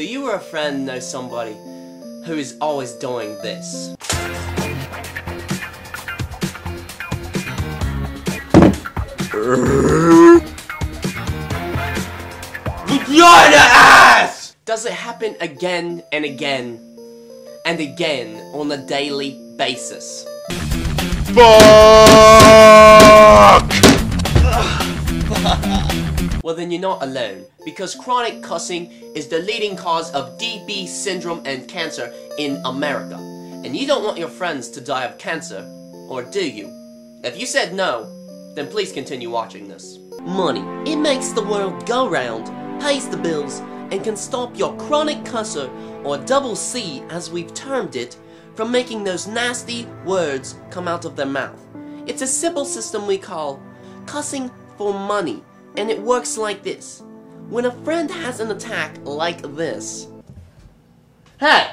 do you or a friend know somebody who is always doing this? Vagina ass! Does it happen again and again and again on a daily basis? Well then you're not alone, because chronic cussing is the leading cause of DB syndrome and cancer in America. And you don't want your friends to die of cancer, or do you? If you said no, then please continue watching this. Money. It makes the world go round, pays the bills, and can stop your chronic cusser, or double C as we've termed it, from making those nasty words come out of their mouth. It's a simple system we call cussing for money, and it works like this. When a friend has an attack like this, Hey!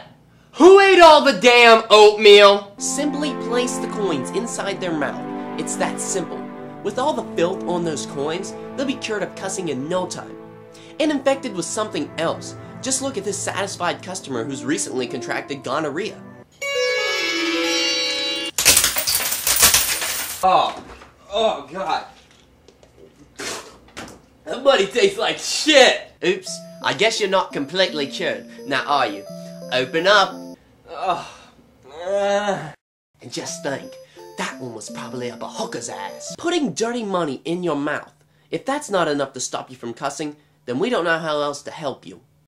Who ate all the damn oatmeal? Simply place the coins inside their mouth. It's that simple. With all the filth on those coins, they'll be cured of cussing in no time. And infected with something else. Just look at this satisfied customer who's recently contracted gonorrhea. Oh, oh god. Buddy tastes like shit! Oops, I guess you're not completely cured, now are you? Open up. Oh. ah. And just think, that one was probably up a hooker's ass. Putting dirty money in your mouth. If that's not enough to stop you from cussing, then we don't know how else to help you.